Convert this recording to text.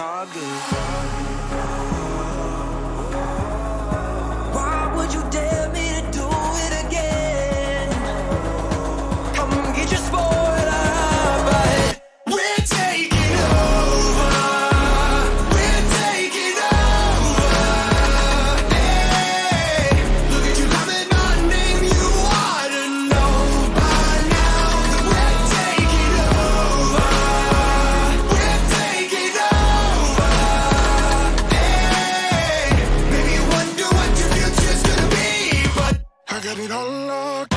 all good. I got it all locked.